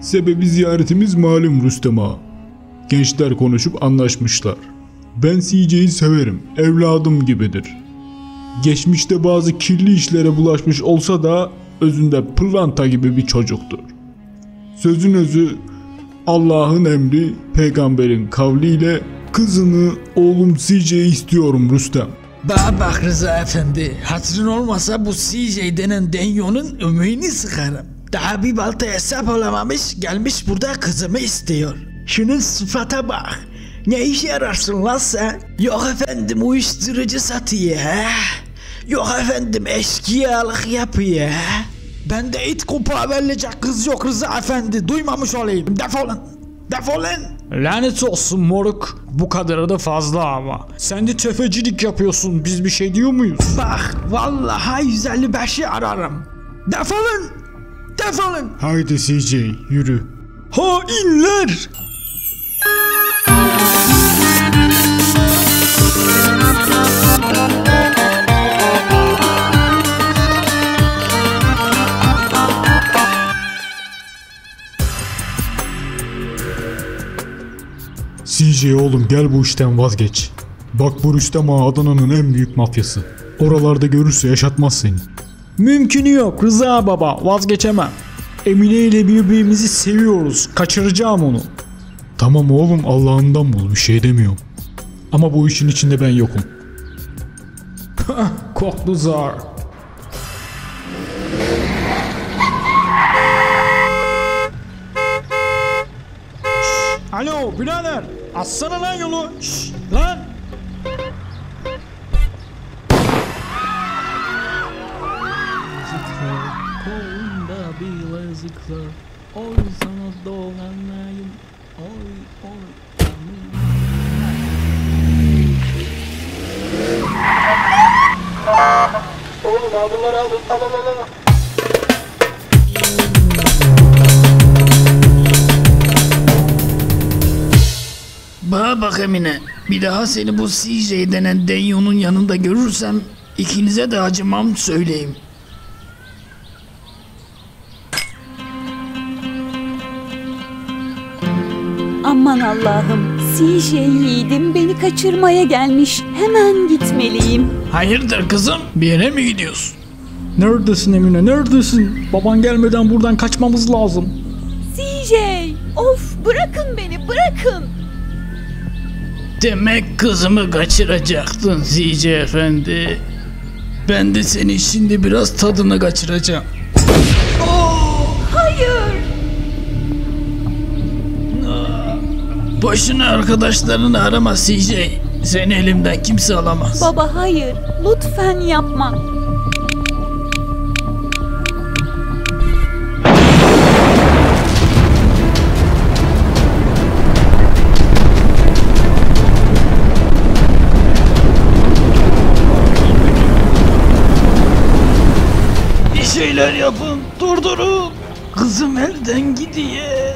Sebebi ziyaretimiz malum Rüstem Ağa. Gençler konuşup anlaşmışlar. Ben CJ'yi severim, evladım gibidir. Geçmişte bazı kirli işlere bulaşmış olsa da özünde pırlanta gibi bir çocuktur. Sözün özü Allah'ın emri, peygamberin kavliyle kızını oğlum CJ'yi istiyorum Rüstem. Bana bak Rıza Efendi, hatırın olmasa bu CJ denen denyonun ömüğünü sıkarım. Daha bir balta hesap olamamış, gelmiş burada kızımı istiyor. Şunun sıfata bak. Ne işe yararsın lan sen? Yok efendim uyuşturucu satıyor. Yok efendim eşkıyalık yapıyor. Bende it kopağı verilecek kız yok Rıza Efendi. Duymamış olayım. Defolun. Defolun. Lanet olsun moruk. Bu kadarı da fazla ama. Sen de tefecilik yapıyorsun. Biz bir şey diyor muyuz? Bak vallahi 155'i ararım. Defolun. Defolun. Haydi CJ yürü. Hainler! CJ oğlum gel bu işten vazgeç. Bak bu Rüstem Ağa Adana'nın en büyük mafyası. Oralarda görürse yaşatmaz seni. Mümkünü yok Rıza baba vazgeçemem. Emine ile birbirimizi seviyoruz. Kaçıracağım onu. Tamam oğlum Allah'ından bul bir şey demiyorum. Ama bu işin içinde ben yokum. Koklu zar. Şşş, Alo birader. Assana lan yolu. Şşş, lan. Kolunda bilezikler Oy sana dolanayım Oy oy Bana bak Emine. Bir daha seni bu CJ denen Denyon'un yanında görürsem ikinize de acımam söyleyeyim. Aman Allah'ım, CJ yiğidim beni kaçırmaya gelmiş. Hemen gitmeliyim. Hayırdır kızım? Bir yere mi gidiyorsun? Neredesin Emine neredesin? Baban gelmeden buradan kaçmamız lazım. CJ, of bırakın beni bırakın. Demek kızımı kaçıracaktın CJ efendi. Ben de senin şimdi biraz tadını kaçıracağım. Hayır. Boşuna arkadaşlarını arama CJ. Seni elimden kimse alamaz. Baba hayır, lütfen yapma. Şeyler yapın, durdurun. Kızım elden gidiyor.